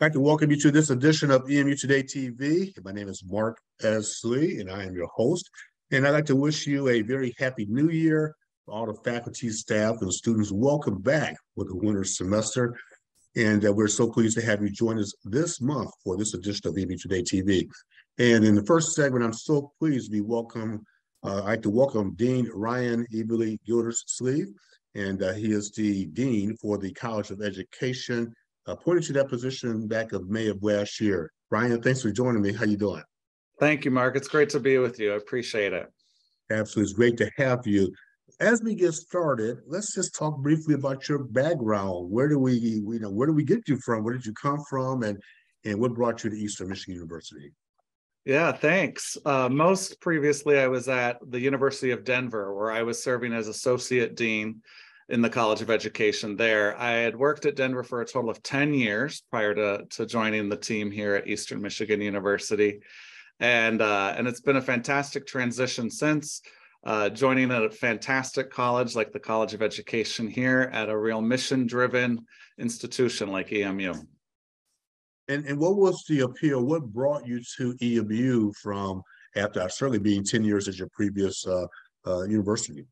I'd like to welcome you to this edition of EMU Today TV. My name is Mark S. Lee, and I am your host. And I'd like to wish you a very happy new year. All the faculty, staff, and students, welcome back for the winter semester. And uh, we're so pleased to have you join us this month for this edition of EMU Today TV. And in the first segment, I'm so pleased to be welcome. Uh, I'd like to welcome Dean Ryan Evely Gildersleeve, and uh, he is the Dean for the College of Education appointed to that position back of May of last year. Ryan, thanks for joining me. How you doing? Thank you, Mark. It's great to be with you. I appreciate it. Absolutely. It's great to have you. As we get started, let's just talk briefly about your background. Where do we, you know, where do we get you from? Where did you come from, and and what brought you to Eastern Michigan University? Yeah, thanks. Uh, most previously, I was at the University of Denver, where I was serving as associate dean in the College of Education there. I had worked at Denver for a total of 10 years prior to, to joining the team here at Eastern Michigan University. And, uh, and it's been a fantastic transition since uh, joining a fantastic college like the College of Education here at a real mission driven institution like EMU. And, and what was the appeal? What brought you to EMU from after certainly being 10 years at your previous uh, uh university?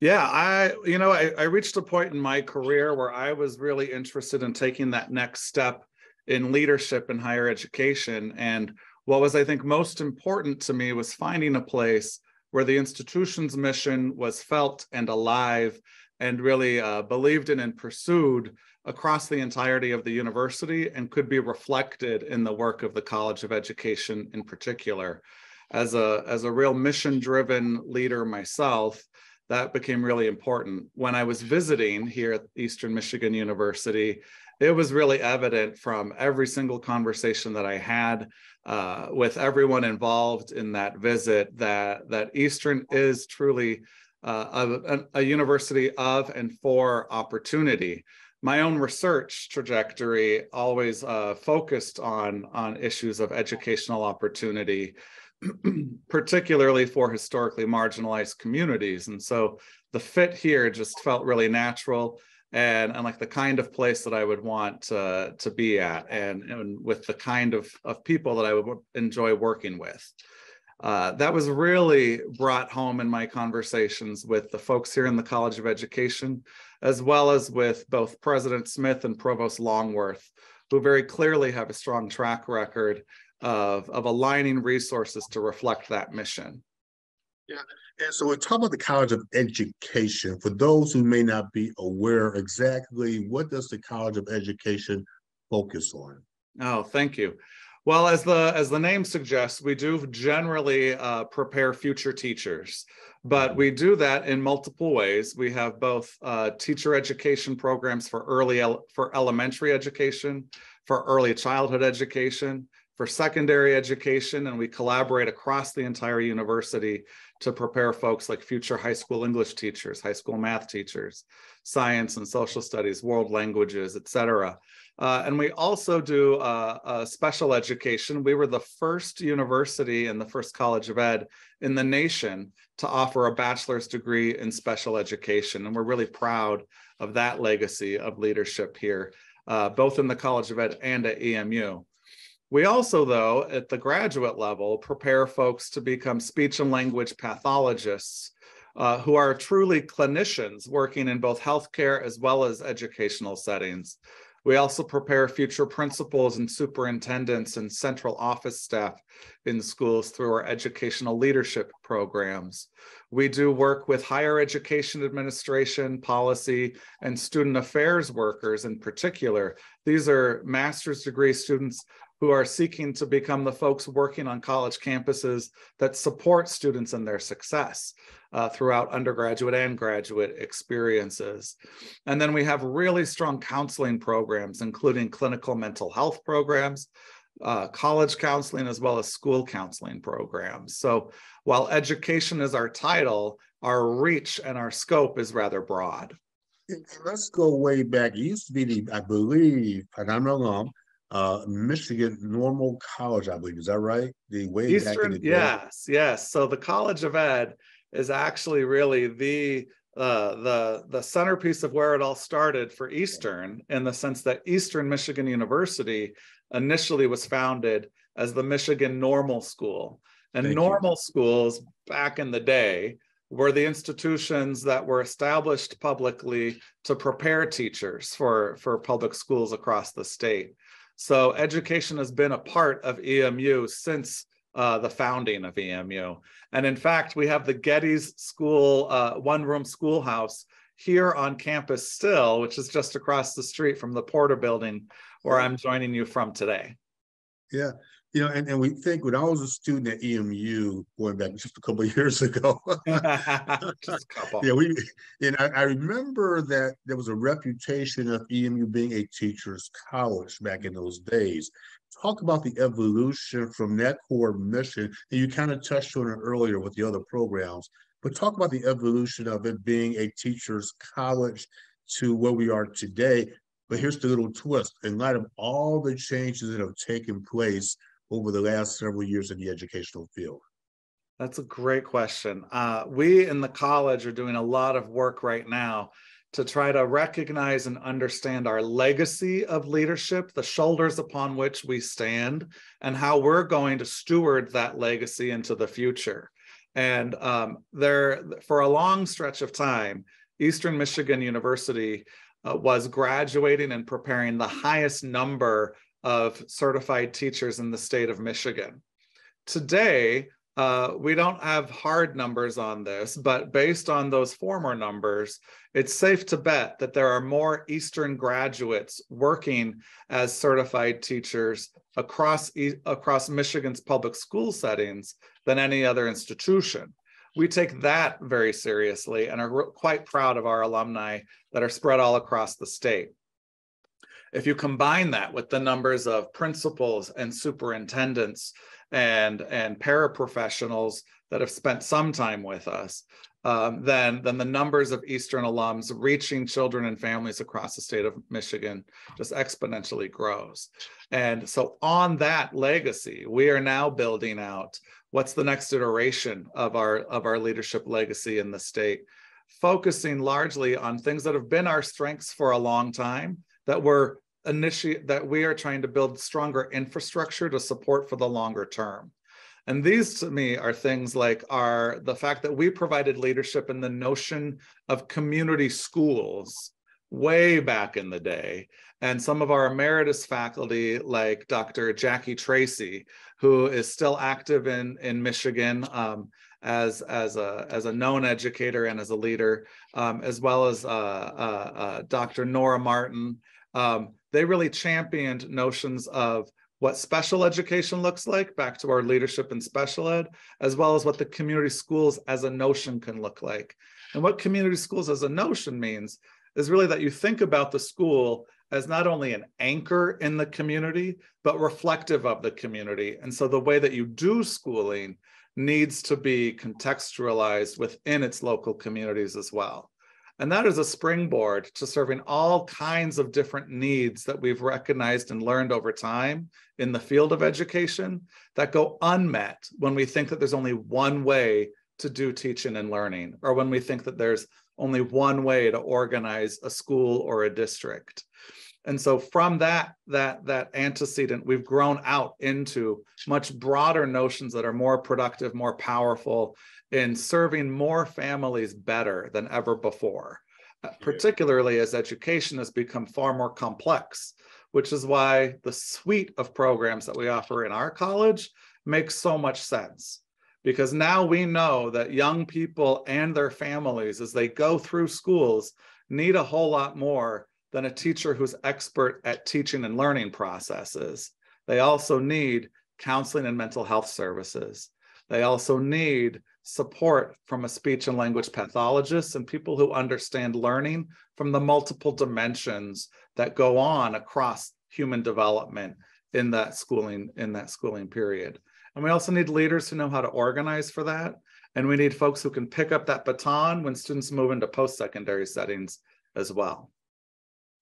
Yeah, I, you know, I, I reached a point in my career where I was really interested in taking that next step in leadership in higher education. And what was, I think, most important to me was finding a place where the institution's mission was felt and alive and really uh, believed in and pursued across the entirety of the university and could be reflected in the work of the College of Education in particular. As a, as a real mission driven leader myself, that became really important. When I was visiting here at Eastern Michigan University, it was really evident from every single conversation that I had uh, with everyone involved in that visit that that Eastern is truly uh, a, a, university of and for opportunity. My own research trajectory always uh, focused on on issues of educational opportunity, particularly for historically marginalized communities. And so the fit here just felt really natural and, and like the kind of place that I would want to, be at and, and with the kind of, of people that I would enjoy working with. Uh, that was really brought home in my conversations with the folks here in the College of Education, as well as with both President Smith and Provost Longworth, who very clearly have a strong track record of, of aligning resources to reflect that mission. Yeah. And so we're talking about the College of Education. For those who may not be aware exactly, what does the College of Education focus on? Oh, thank you. Well, as the as the name suggests, we do generally uh, prepare future teachers, but we do that in multiple ways. We have both uh, teacher education programs for early for elementary education, for early childhood education, for secondary education, and we collaborate across the entire university to prepare folks like future high school English teachers, high school math teachers, science and social studies, world languages, et cetera. Uh, and we also do uh, uh, special education. We were the first university and the first college of ed in the nation to offer a bachelor's degree in special education. And we're really proud of that legacy of leadership here, uh, both in the College of Ed and at EMU. We also, though, at the graduate level, prepare folks to become speech and language pathologists uh, who are truly clinicians working in both healthcare as well as educational settings. We also prepare future principals and superintendents and central office staff in schools through our educational leadership programs. We do work with higher education administration, policy, and student affairs workers in particular. These are master's degree students who are seeking to become the folks working on college campuses that support students in their success uh, throughout undergraduate and graduate experiences. And then we have really strong counseling programs, including clinical mental health programs, uh, college counseling, as well as school counseling programs. So while education is our title, our reach and our scope is rather broad. Let's go way back. It used to be the, I believe, and I'm not wrong, uh, Michigan Normal College, I believe. Is that right? The way Eastern, yes, yes. So the College of Ed is actually really the uh, the the centerpiece of where it all started for Eastern, in the sense that Eastern Michigan University initially was founded as the Michigan Normal School, and Thank normal you. schools back in the day were the institutions that were established publicly to prepare teachers for for public schools across the state. So education has been a part of EMU since uh, the founding of EMU. And in fact, we have the Geddes School uh, one room schoolhouse here on campus still, which is just across the street from the Porter building where I'm joining you from today. Yeah, you know, and, and we think when I was a student at EMU going back just a couple of years ago. just a couple. Yeah, we and I, I remember that there was a reputation of EMU being a teacher's college back in those days. Talk about the evolution from that core mission, and you kind of touched on it earlier with the other programs, but talk about the evolution of it being a teacher's college to where we are today. But here's the little twist: in light of all the changes that have taken place over the last several years in the educational field. That's a great question. Uh, we in the college are doing a lot of work right now to try to recognize and understand our legacy of leadership, the shoulders upon which we stand, and how we're going to steward that legacy into the future. And um, there, for a long stretch of time, Eastern Michigan University uh, was graduating and preparing the highest number of certified teachers in the state of Michigan. Today, uh, we don't have hard numbers on this, but based on those former numbers, it's safe to bet that there are more Eastern graduates working as certified teachers across, across Michigan's public school settings than any other institution. We take that very seriously and are quite proud of our alumni that are spread all across the state. If you combine that with the numbers of principals and superintendents and, and paraprofessionals that have spent some time with us, um, then, then the numbers of Eastern alums reaching children and families across the state of Michigan just exponentially grows. And so on that legacy, we are now building out what's the next iteration of our, of our leadership legacy in the state, focusing largely on things that have been our strengths for a long time that were initiate that we are trying to build stronger infrastructure to support for the longer term. And these to me are things like are the fact that we provided leadership in the notion of community schools way back in the day. And some of our emeritus faculty, like Dr. Jackie Tracy, who is still active in, in Michigan um, as, as, a, as a known educator and as a leader, um, as well as uh, uh, uh, Dr. Nora Martin, um, they really championed notions of what special education looks like, back to our leadership in special ed, as well as what the community schools as a notion can look like. And what community schools as a notion means is really that you think about the school as not only an anchor in the community, but reflective of the community. And so the way that you do schooling needs to be contextualized within its local communities as well. And that is a springboard to serving all kinds of different needs that we've recognized and learned over time in the field of education that go unmet when we think that there's only one way to do teaching and learning, or when we think that there's only one way to organize a school or a district. And so from that, that, that antecedent, we've grown out into much broader notions that are more productive, more powerful, in serving more families better than ever before, uh, particularly as education has become far more complex, which is why the suite of programs that we offer in our college makes so much sense. Because now we know that young people and their families, as they go through schools, need a whole lot more than a teacher who's expert at teaching and learning processes. They also need counseling and mental health services. They also need support from a speech and language pathologist and people who understand learning from the multiple dimensions that go on across human development in that schooling in that schooling period. And we also need leaders who know how to organize for that. And we need folks who can pick up that baton when students move into post-secondary settings as well.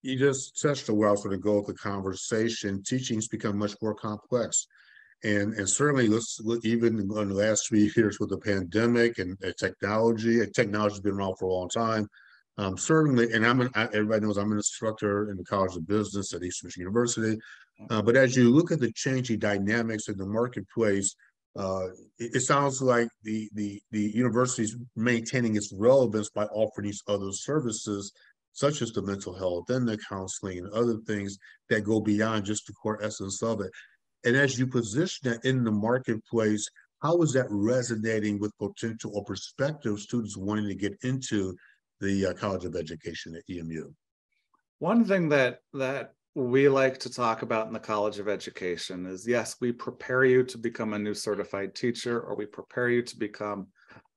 You just touched on where I the going to go with the conversation. Teaching's become much more complex. And, and certainly, let's look even in the last three years with the pandemic and, technology. Technology has been around for a long time. Um, certainly, and I'm an, I, everybody knows I'm an instructor in the College of Business at Eastern Michigan University. Uh, but as you look at the changing dynamics in the marketplace, uh, it, it, sounds like the the the university's maintaining its relevance by offering these other services, such as the mental health and the counseling and other things that go beyond just the core essence of it. And as you position that in the marketplace, how is that resonating with potential or prospective students wanting to get into the uh, College of Education at EMU? One thing that that we like to talk about in the College of Education is yes, we prepare you to become a new certified teacher, or we prepare you to become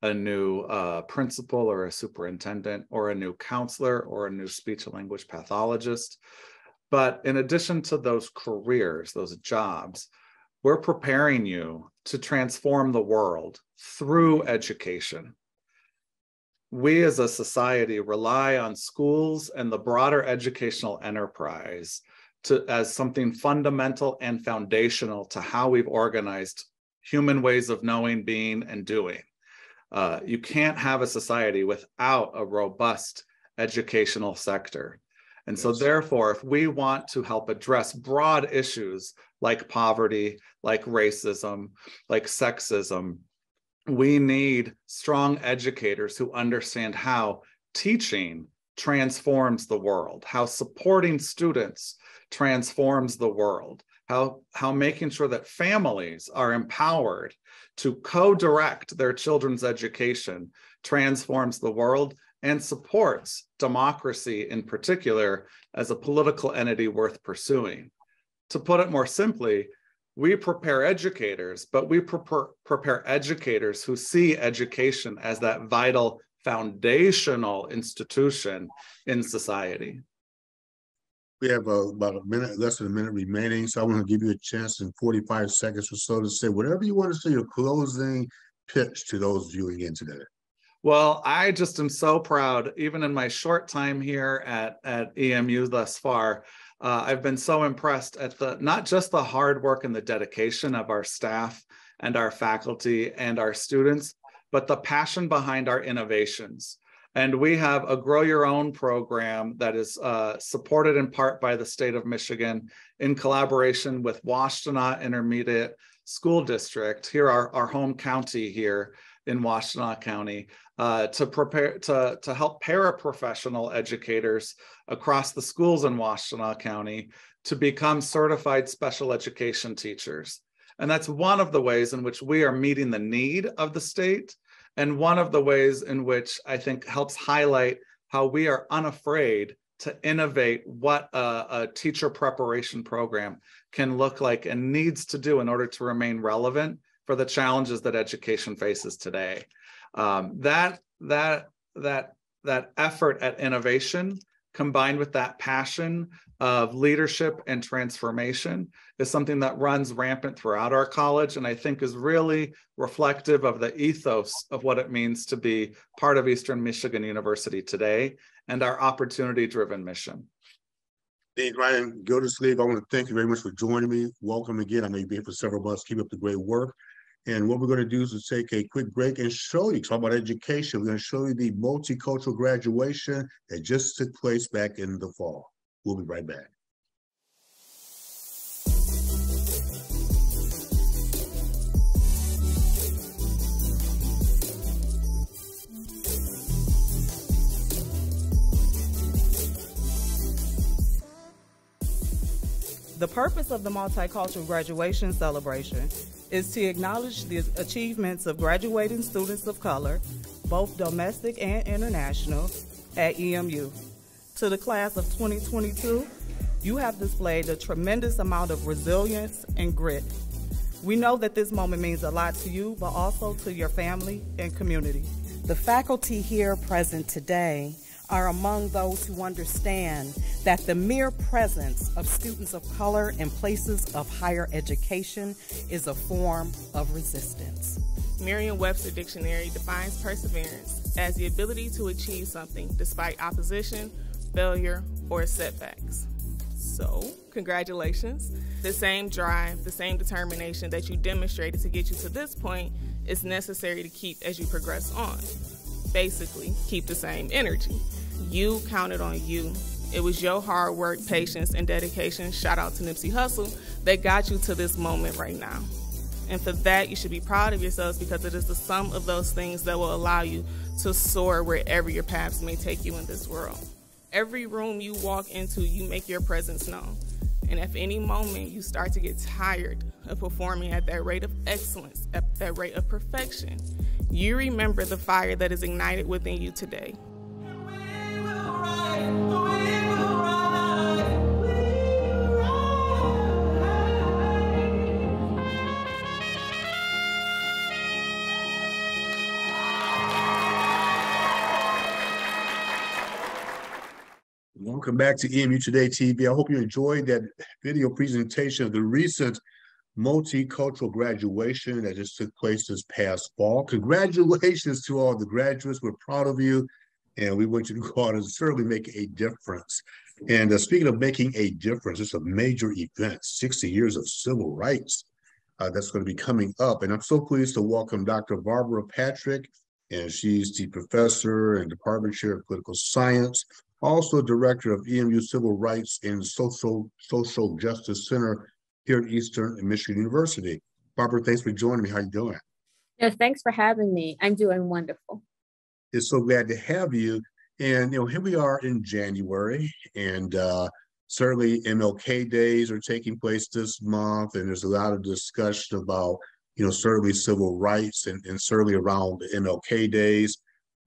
a new uh, principal or a superintendent or a new counselor or a new speech and language pathologist. But in addition to those careers, those jobs, we're preparing you to transform the world through education we as a society rely on schools and the broader educational enterprise to, as something fundamental and foundational to how we've organized human ways of knowing, being, and doing. Uh, you can't have a society without a robust educational sector. And so, therefore, if we want to help address broad issues like poverty, like racism, like sexism, we need strong educators who understand how teaching transforms the world, how supporting students transforms the world, how, how making sure that families are empowered to co-direct their children's education transforms the world and supports democracy in particular as a political entity worth pursuing. To put it more simply, we prepare educators, but we prepare, prepare educators who see education as that vital foundational institution in society. We have uh, about a minute, less than a minute remaining, so I want to give you a chance in 45 seconds or so to say whatever you want to say, your closing pitch to those viewing in today. Well, I just am so proud, even in my short time here at, at EMU thus far, uh, I've been so impressed at the not just the hard work and the dedication of our staff and our faculty and our students, but the passion behind our innovations. And we have a Grow Your Own program that is uh, supported in part by the state of Michigan in collaboration with Washtenaw Intermediate School District, here our, our home county here in Washtenaw County uh, to prepare to, to help paraprofessional educators across the schools in Washtenaw County to become certified special education teachers. And that's one of the ways in which we are meeting the need of the state, and one of the ways in which I think helps highlight how we are unafraid to innovate what a, a teacher preparation program can look like and needs to do in order to remain relevant for the challenges that education faces today. Um, that that that that effort at innovation combined with that passion of leadership and transformation is something that runs rampant throughout our college and I think is really reflective of the ethos of what it means to be part of Eastern Michigan University today and our opportunity driven mission. Dean Ryan Gildersleeve, I want to thank you very much for joining me. Welcome again. I know you've been here for several months. Keep up the great work. And what we're going to do is take a quick break and show you, talk about education. We're going to show you the multicultural graduation that just took place back in the fall. We'll be right back. The purpose of the Multicultural Graduation Celebration is to acknowledge the achievements of graduating students of color, both domestic and international, at EMU. To the class of 2022, you have displayed a tremendous amount of resilience and grit. We know that this moment means a lot to you, but also to your family and community. The faculty here present today are among those who understand that the mere presence of students of color in places of higher education is a form of resistance. Merriam-Webster Dictionary defines perseverance as the ability to achieve something despite opposition, failure, or setbacks. So, congratulations. The same drive, the same determination that you demonstrated to get you to this point is necessary to keep as you progress on. Basically, keep the same energy. You counted on you. It was your hard work, patience, and dedication, shout out to Nipsey Hussle, that got you to this moment right now. And for that, you should be proud of yourselves because it is the sum of those things that will allow you to soar wherever your paths may take you in this world. Every room you walk into, you make your presence known. And if any moment you start to get tired of performing at that rate of excellence, at that rate of perfection, you remember the fire that is ignited within you today. Welcome back to EMU Today TV. I hope you enjoyed that video presentation of the recent multicultural graduation that just took place this past fall. Congratulations to all the graduates. We're proud of you, and we want you to go out and certainly make a difference. And uh, speaking of making a difference, it's a major event 60 years of civil rights uh, that's going to be coming up. And I'm so pleased to welcome Dr. Barbara Patrick, and she's the professor and department chair of political science also director of EMU Civil Rights and Social, Social Justice Center here at Eastern Michigan University. Barbara, thanks for joining me. How are you doing? Yes, thanks for having me. I'm doing wonderful. It's so glad to have you. And you know, here we are in January, and uh, certainly MLK days are taking place this month, and there's a lot of discussion about you know certainly civil rights and, and certainly around the MLK days.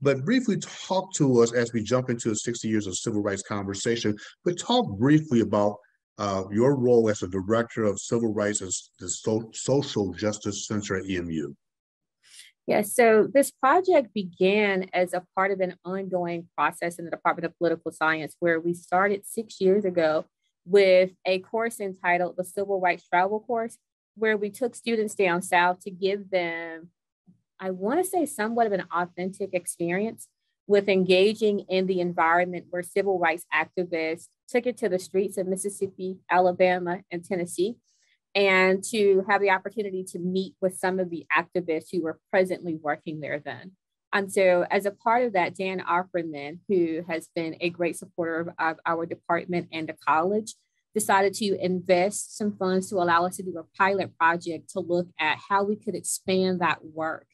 But briefly talk to us as we jump into the 60 years of civil rights conversation, but talk briefly about uh, your role as a director of civil rights at the so- Social Justice Center at EMU. Yes, so this project began as a part of an ongoing process in the Department of Political Science, where we started six years ago with a course entitled the Civil Rights Travel Course, where we took students down south to give them I want to say, somewhat of an authentic experience with engaging in the environment where civil rights activists took it to the streets of Mississippi, Alabama, and Tennessee, and to have the opportunity to meet with some of the activists who were presently working there then. And so, as a part of that, Dan Offerman, who has been a great supporter of, of our department and the college, decided to invest some funds to allow us to do a pilot project to look at how we could expand that work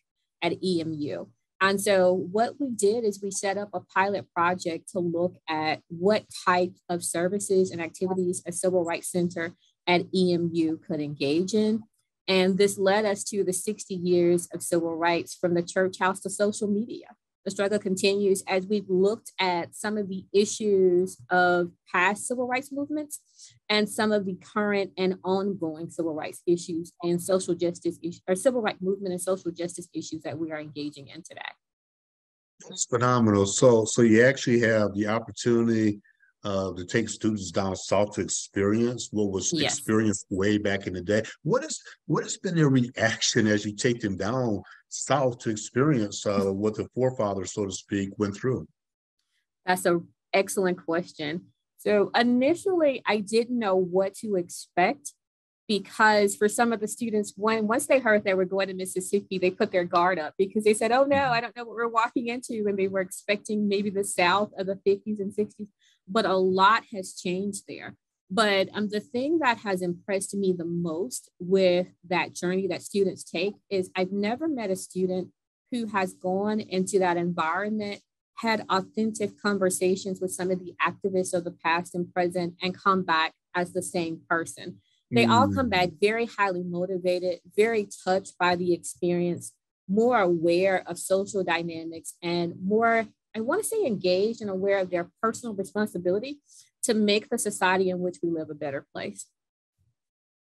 at EMU. And so, what we did is we set up a pilot project to look at what type of services and activities a civil rights center at EMU could engage in. And this led us to the 60 years of civil rights from the church house to social media the struggle continues as we've looked at some of the issues of past civil rights movements and some of the current and ongoing civil rights issues and social justice issues or civil rights movement and social justice issues that we are engaging in today. That's phenomenal. So, so you actually have the opportunity uh, to take students down south to experience what was yes. experienced way back in the day. What is what has been their reaction as you take them down south to experience uh, what the forefathers, so to speak, went through? That's an excellent question. So initially, I didn't know what to expect because for some of the students, when once they heard they were going to Mississippi, they put their guard up because they said, "Oh no, I don't know what we're walking into," and they were expecting maybe the South of the 50s and 60s. But a lot has changed there. But um, the thing that has impressed me the most with that journey that students take is I've never met a student who has gone into that environment, had authentic conversations with some of the activists of the past and present, and come back as the same person. They mm. all come back very highly motivated, very touched by the experience, more aware of social dynamics, and more, I want to say, engaged and aware of their personal responsibility to make the society in which we live a better place.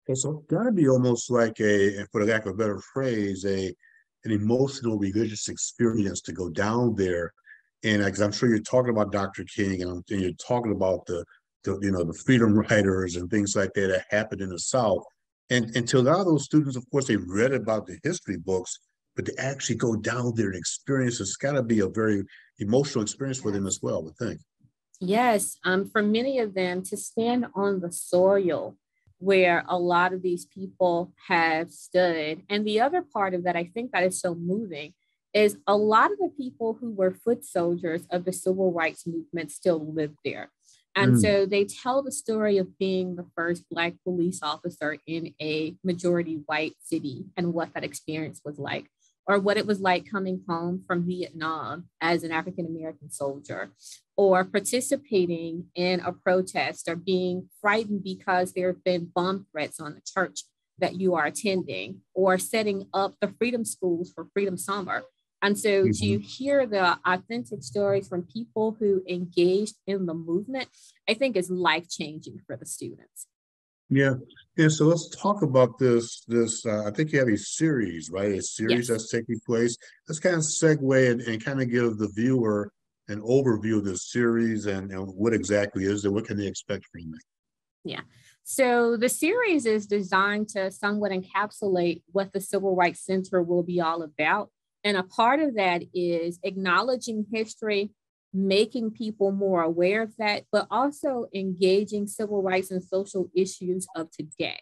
Okay, so gotta be almost like a, for the lack of a better phrase, a an emotional religious experience to go down there. And because I'm sure you're talking about Dr. King and, and, you're talking about the, the, you know, the freedom riders and things like that that happened in the South. And, lot of those students, of course, they read about the history books, but to actually go down there and experience it's got to be a very emotional experience for them as well, I think. Yes, um, for many of them to stand on the soil where a lot of these people have stood. And the other part of that, I think that is so moving, is a lot of the people who were foot soldiers of the civil rights movement still live there. And mm. so they tell the story of being the first Black police officer in a majority white city and what that experience was like or what it was like coming home from Vietnam as an African American soldier, or participating in a protest or being frightened because there have been bomb threats on the church that you are attending, or setting up the freedom schools for Freedom Summer. And so mm-hmm. to hear the authentic stories from people who engaged in the movement, I think is life changing for the students. Yeah. Yeah. So let's talk about this. This uh, I think you have a series, right? A series yes. that's taking place. Let's kind of segue and, and kind of give the viewer an overview of the series and, and what exactly is it. What can they expect from it? Yeah. So the series is designed to somewhat encapsulate what the Civil Rights Center will be all about. And a part of that is acknowledging history, making people more aware of that, but also engaging civil rights and social issues of today.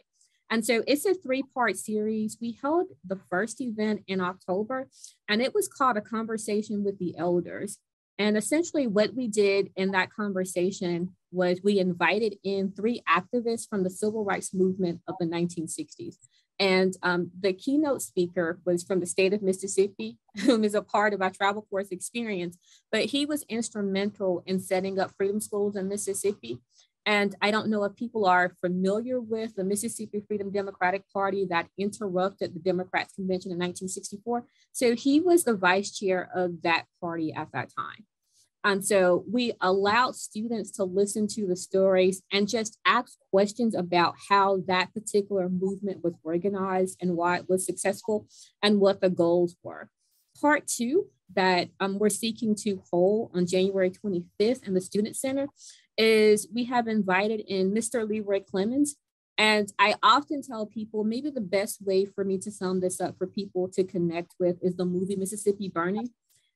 And so it's a three part series. We held the first event in October, and it was called A Conversation with the Elders. And essentially, what we did in that conversation was we invited in three activists from the civil rights movement of the 1960s. And um, the keynote speaker was from the state of Mississippi, whom is a part of our travel course experience, but he was instrumental in setting up freedom schools in Mississippi. And I don't know if people are familiar with the Mississippi Freedom Democratic Party that interrupted the Democrats Convention in 1964. So he was the vice chair of that party at that time. And so we allowed students to listen to the stories and just ask questions about how that particular movement was organized and why it was successful and what the goals were. Part two that um, we're seeking to hold on January 25th in the Student Center is we have invited in Mr. Leroy Clemens. And I often tell people maybe the best way for me to sum this up for people to connect with is the movie Mississippi Burning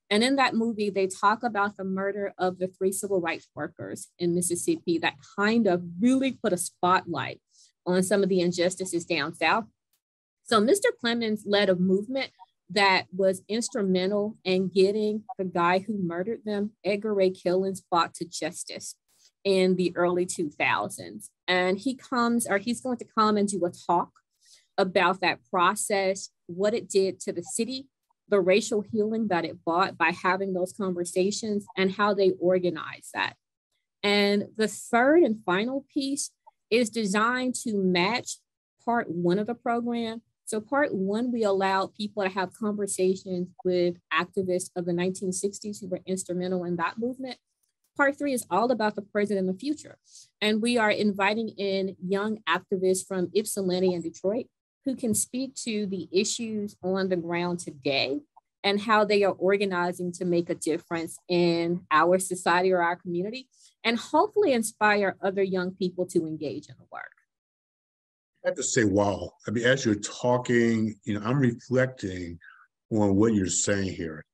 and in that movie, they talk about the murder of the three civil rights workers in Mississippi that kind of really put a spotlight on some of the injustices down south. So Mr. Clemens led a movement that was instrumental in getting the guy who murdered them, Edgar Ray Killens, brought to justice in the early 2000s. And he comes, or he's going to come and do a talk about that process, what it did to the city, the racial healing that it brought by having those conversations and how they organize that. And the third and final piece is designed to match part one of the program. So, part one, we allow people to have conversations with activists of the 1960s who were instrumental in that movement. Part three is all about the present and the future. And we are inviting in young activists from Ypsilanti and Detroit who can speak to the issues on the ground today and how they are organizing to make a difference in our society or our community, and hopefully inspire other young people to engage in the work. I have to say, wow. I mean, as you're talking, you know, I'm reflecting on what you're saying here.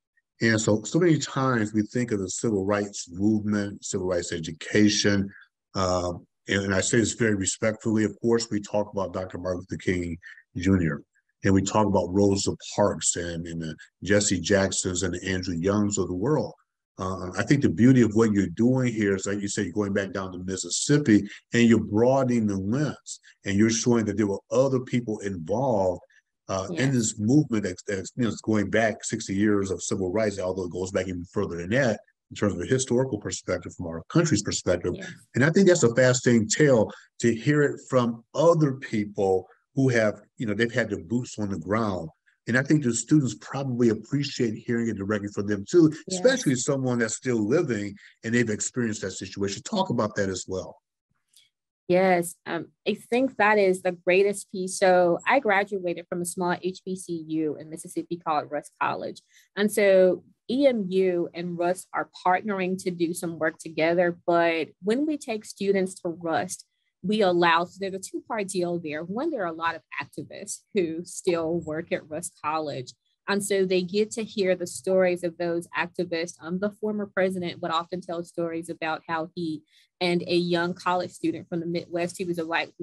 And so, so many times we think of the civil rights movement, civil rights education, uh, and, and I say this very respectfully. Of course, we talk about Dr. Martin Luther King Jr. And we talk about Rosa Parks and, and the Jesse Jacksons and the Andrew Youngs of the world. Uh, I think the beauty of what you're doing here is, like you said, you're going back down to Mississippi and you're broadening the lens and you're showing that there were other people involved uh, yeah. in this movement that's, that's you know, going back 60 years of civil rights, although it goes back even further than that in terms of a historical perspective from our country's perspective. Yeah. And I think that's a fascinating tale to hear it from other people who have, you know, they've had their boots on the ground. And I think the students probably appreciate hearing it directly from them too, yes. especially someone that's still living and they've experienced that situation. Talk about that as well. Yes, um, I think that is the greatest piece. So I graduated from a small HBCU in Mississippi called Rust College. And so EMU and Rust are partnering to do some work together. But when we take students to Rust, we allow, so there's a two part deal there. One, there are a lot of activists who still work at Rust College. And so they get to hear the stories of those activists. Um, the former president would often tell stories about how he and a young college student from the Midwest, who was a white,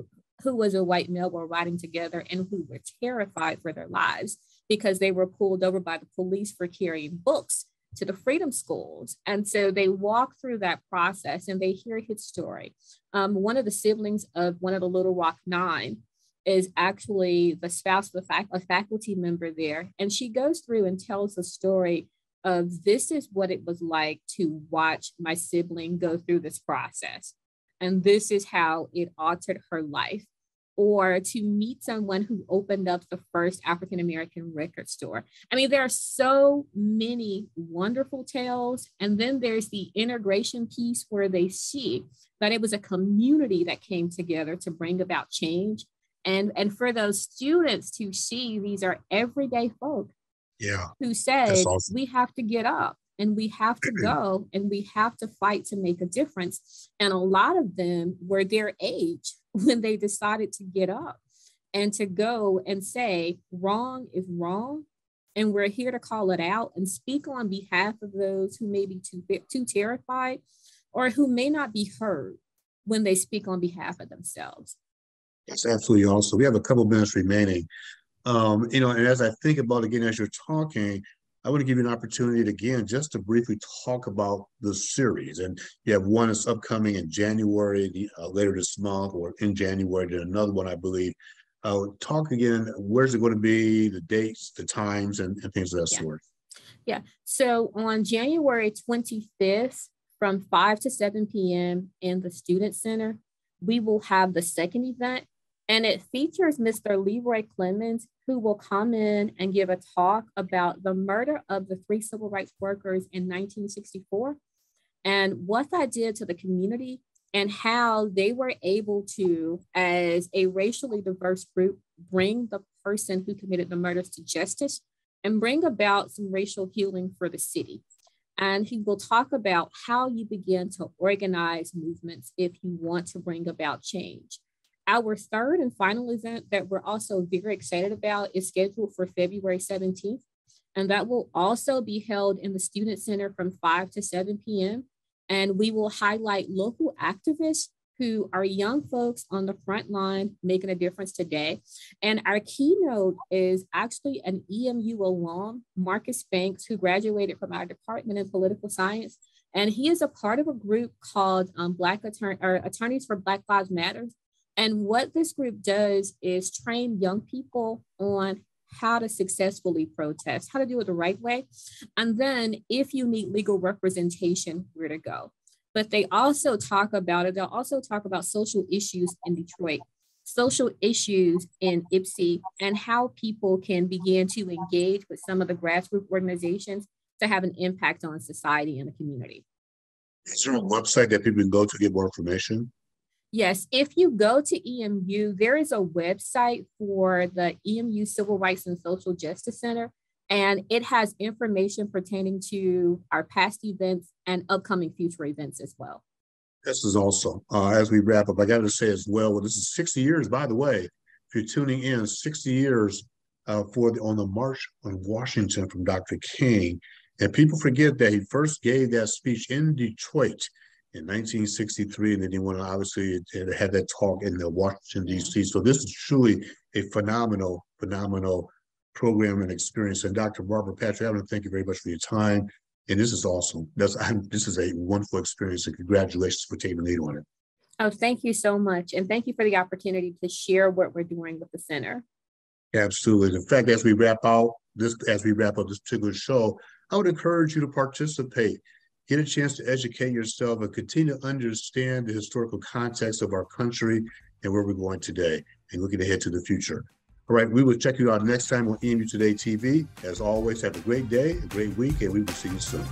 who was a white male, were riding together and who were terrified for their lives because they were pulled over by the police for carrying books to the freedom schools. And so they walk through that process and they hear his story. Um, one of the siblings of one of the Little Rock Nine is actually the spouse of a faculty member there. And she goes through and tells the story of this is what it was like to watch my sibling go through this process. And this is how it altered her life or to meet someone who opened up the first African American record store. I mean, there are so many wonderful tales. And then there's the integration piece where they see that it was a community that came together to bring about change. And, and for those students to see these are everyday folk yeah. who said, awesome. we have to get up and we have to go and we have to fight to make a difference. And a lot of them were their age when they decided to get up and to go and say, wrong is wrong. And we're here to call it out and speak on behalf of those who may be too, too terrified or who may not be heard when they speak on behalf of themselves. That's absolutely awesome. We have a couple minutes remaining. Um, you know, and as I think about again, as you're talking, I want to give you an opportunity to, again just to briefly talk about the series. And you have one that's upcoming in January, uh, later this month, or in January, then another one, I believe. Uh, talk again, where's it going to be, the dates, the times, and, and things of that yeah. sort. Yeah. So on January 25th, from 5 to 7 p.m. in the Student Center, we will have the second event and it features Mr. Leroy Clemens, who will come in and give a talk about the murder of the three civil rights workers in 1964 and what that did to the community and how they were able to, as a racially diverse group, bring the person who committed the murders to justice and bring about some racial healing for the city. And he will talk about how you begin to organize movements if you want to bring about change. Our third and final event that we're also very excited about is scheduled for February 17th. And that will also be held in the Student Center from 5 to 7 p.m. And we will highlight local activists who are young folks on the front line making a difference today. And our keynote is actually an EMU alum, Marcus Banks, who graduated from our department in political science. And he is a part of a group called um, Black Attorney or Attorneys for Black Lives Matter, and what this group does is train young people on how to successfully protest, how to do it the right way. And then if you need legal representation, where to go. But they also talk about it. They'll also talk about social issues in Detroit, social issues in Ypsi, and how people can begin to engage with some of the grassroots organizations to have an impact on society and the community. Is there a website that people can go to get more information? Yes, if you go to EMU, there is a website for the EMU Civil Rights and Social Justice Center, and it has information pertaining to our past events and upcoming future events as well. This is also, uh, as we wrap up, I got to say as well, well, this is 60 years, by the way, if you're tuning in, 60 years uh, for the, on the March on Washington from Dr. King. And people forget that he first gave that speech in Detroit in 1963, and then he went obviously had that talk in the Washington D.C. Mm-hmm. So this is truly a phenomenal, phenomenal program and experience. And Dr. Barbara Patrick, I want to thank you very much for your time. And this is awesome. That's I'm, this is a wonderful experience, and congratulations for taking the lead on it. Oh, thank you so much, and thank you for the opportunity to share what we're doing with the center. Absolutely. In fact, as we wrap out this, as we wrap up this particular show, I would encourage you to participate get a chance to educate yourself and continue to understand the historical context of our country and where we're going today and looking ahead to the future. All right, we will check you out next time on EMU Today TV. As always, have a great day, a great week, and we will see you soon.